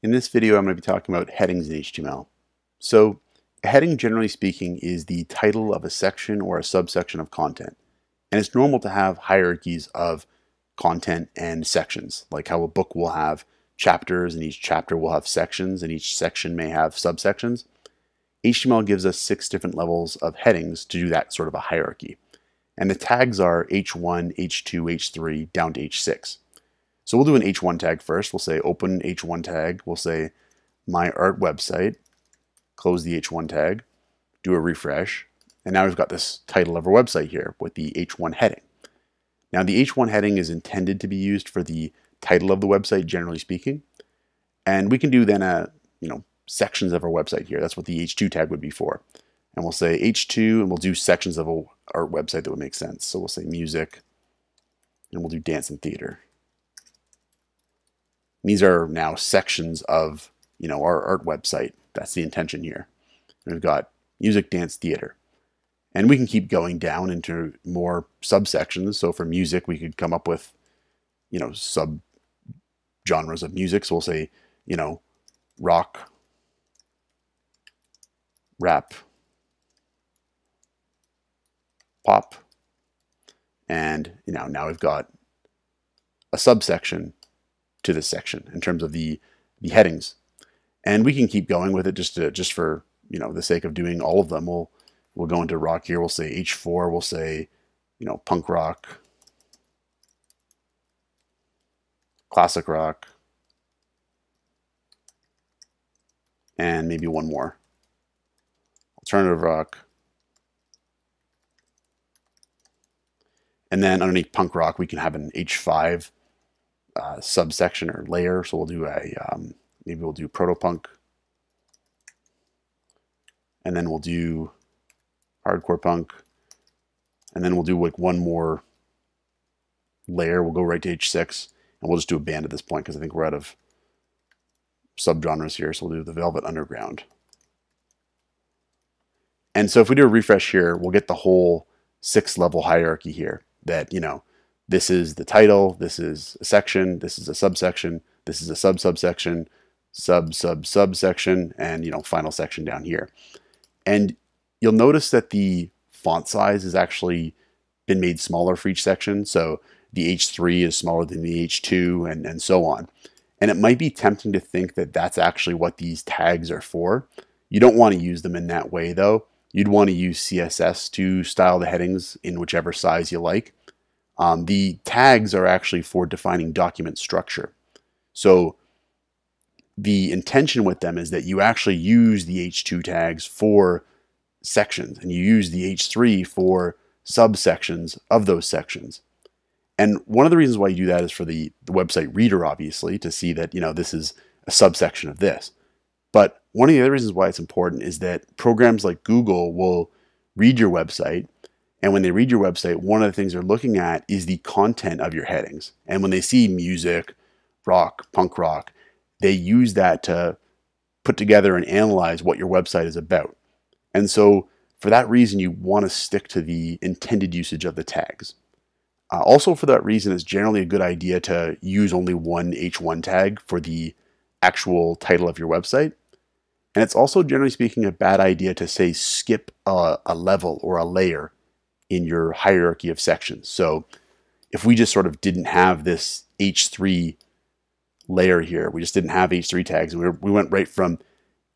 In this video, I'm going to be talking about headings in HTML. So a heading, generally speaking, is the title of a section or a subsection of content. And it's normal to have hierarchies of content and sections, like how a book will have chapters and each chapter will have sections and each section may have subsections. HTML gives us six different levels of headings to do that sort of a hierarchy. And the tags are H1, H2, H3, down to H6. So we'll do an H1 tag first. We'll say open H1 tag. We'll say my art website, close the H1 tag, do a refresh, and now we've got this title of our website here with the H1 heading. Now the H1 heading is intended to be used for the title of the website, generally speaking. And we can do then a, you know, sections of our website here. That's what the H2 tag would be for. And we'll say H2 and we'll do sections of our website that would make sense. So we'll say music and we'll do dance and theater. These are now sections of you know our art website. That's the intention here. we've got music, dance, theater. And we can keep going down into more subsections. So for music, we could come up with, you know, sub genres of music. So we'll say, you know, rock, rap, pop, and you know now we've got a subsection to this section in terms of the, the headings. And we can keep going with it just to, just for you know the sake of doing all of them. We'll we'll go into rock here. We'll say H4. We'll say you know punk rock, classic rock, and maybe one more. Alternative rock. And then underneath punk rock, we can have an H5 uh, subsection or layer. So we'll do a, um, maybe we'll do protopunk. And then we'll do hardcore punk. And then we'll do like one more layer. We'll go right to H6 and we'll just do a band at this point because I think we're out of subgenres here. So we'll do the Velvet Underground. And so if we do a refresh here, we'll get the whole six level hierarchy here that, you know, this is the title, this is a section, this is a subsection, this is a sub subsection, sub sub subsection, and you know, final section down here. And you'll notice that the font size has actually been made smaller for each section. So the H3 is smaller than the H2 and, and so on. And it might be tempting to think that that's actually what these tags are for. You don't want to use them in that way though. You'd want to use CSS to style the headings in whichever size you like. Um, the tags are actually for defining document structure. So the intention with them is that you actually use the H2 tags for sections and you use the H3 for subsections of those sections. And one of the reasons why you do that is for the, the website reader, obviously, to see that, you know, this is a subsection of this. But one of the other reasons why it's important is that programs like Google will read your website and when they read your website, one of the things they're looking at is the content of your headings. And when they see music, rock, punk rock, they use that to put together and analyze what your website is about. And so for that reason, you want to stick to the intended usage of the tags. Uh, also for that reason, it's generally a good idea to use only one H1 tag for the actual title of your website. And it's also generally speaking a bad idea to say skip a, a level or a layer in your hierarchy of sections. So if we just sort of didn't have this H3 layer here, we just didn't have H3 tags, and we, were, we went right from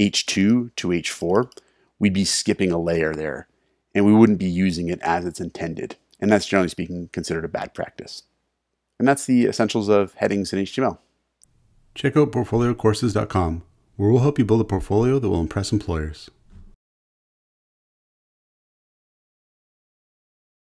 H2 to H4, we'd be skipping a layer there, and we wouldn't be using it as it's intended. And that's generally speaking considered a bad practice. And that's the essentials of headings in HTML. Check out portfoliocourses.com, where we'll help you build a portfolio that will impress employers.